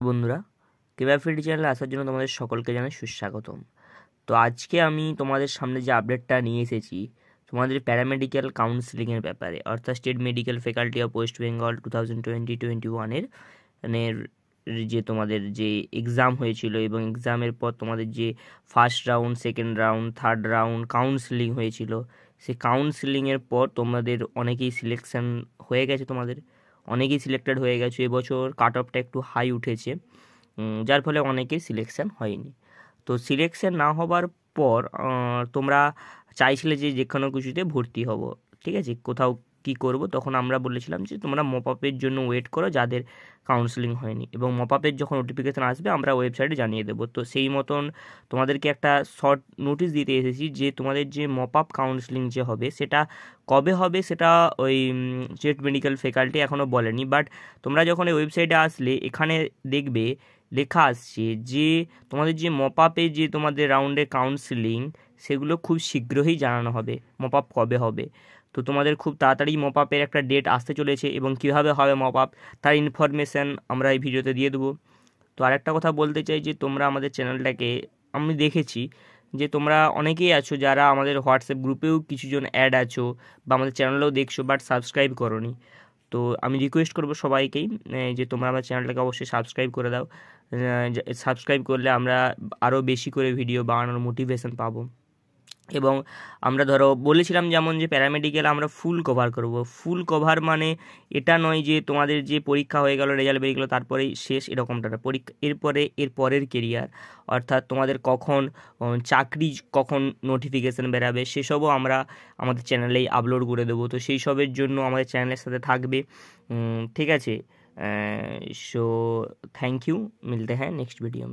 বন্ধুরা কেবাফিড চ্যানেলে আসার জন্য তোমাদের সকলকে জানাই সুস্বাগতম। তো আজকে আমি তোমাদের সামনে যে আপডেটটা নিয়ে এসেছি, তোমাদের প্যারামেডিক্যাল কাউন্সিলিংয়ের ব্যাপারে, অর্থাৎ state medical faculty of West Bengal two thousand twenty twenty ওয়ানের মানে যে তোমাদের যে এক্সাম হয়েছিল এবং এক্সামের পর তোমাদের যে first round second round third round counselling হয়েছিল, সেই কাউন্সিলিংয়ের পর তোমাদের অনেকেই সিলেকশন হয়ে গেছে তোমাদের। অনেকেই সিলেক্টেড হয়ে গেছে। এবছর কাট অফটা একটু হাই উঠেছে। যার ফলে অনেকেই সিলেকশন হয়নি। তো সিলেকশন না হবার পর তোমরা চাইছিলে যে যে কোনো কিছুতে ভর্তি হব। ঠিক আছে? কোথাও কি করব? তখন আমরা বলেছিলাম যে, তোমরা মপআপের জন্য ওয়েট করো, যাদের কাউন্সেলিং হয়নি। এবং মপআপের যখন নোটিফিকেশান আসবে, আমরা ওয়েবসাইটে জানিয়ে দেবো। তো সেই মতন তোমাদেরকে একটা শর্ট নোটিশ দিতে এসেছি যে, তোমাদের যে মপআপ কাউন্সেলিং যে হবে, সেটা কবে হবে সেটা ওই স্টেট মেডিকেল ফ্যাকাল্টি এখনও বলেনি। বাট তোমরা যখন এই ওয়েবসাইটে আসলে, এখানে দেখবে, লেখা আসছে যে, তোমাদের যে মপআপে যে তোমাদের রাউন্ডে কাউন্সিলিং সেগুলো খুব শীঘ্রই জানানো হবে মপআপ কবে হবে। তো তোমাদের খুব তাড়াতাড়ি মপআপের একটা ডেট আসতে চলেছে এবং কীভাবে হবে মপআপ তার ইনফরমেশান আমরা এই ভিডিওতে দিয়ে দেবো। তো আরেকটা কথা বলতে চাই যে তোমরা আমাদের চ্যানেলটাকে আমি দেখেছি যে তোমরা অনেকেই আছো যারা আমাদের হোয়াটসঅ্যাপ গ্রুপেও কিছুজন অ্যাড আছো বা আমাদের চ্যানেলেও দেখছ বাট সাবস্ক্রাইব করনি। তো আমি রিকোয়েস্ট করব সবাইকেই যে তোমরা আমার চ্যানেলটাকে অবশ্যই সাবস্ক্রাইব করে দাও। সাবস্ক্রাইব করলে আমরা আরও বেশি করে ভিডিও বানানোর মোটিভেশন পাবো। এবং আমরা ধরো বলেছিলাম যেমন যে প্যারামেডিক্যাল আমরা ফুল কভার করব। ফুল কভার মানে এটা নয় যে তোমাদের যে পরীক্ষা হয়ে গেল রেজাল্ট বেরিয়ে গেলো তারপরেই শেষ এরকমটা না। পরীক্ষা, এরপরে, এর পরের কেরিয়ার অর্থাৎ তোমাদের কখন চাকরি কখন নোটিফিকেশান বেরাবে, সেসবও আমরা আমাদের চ্যানেলেই আপলোড করে দেবো। তো সেই সবের জন্য আমাদের চ্যানেলের সাথে থাকবে। ঠিক আছে? সো থ্যাংক ইউ মিলতে হ্যাঁ নেক্সট ভিডিও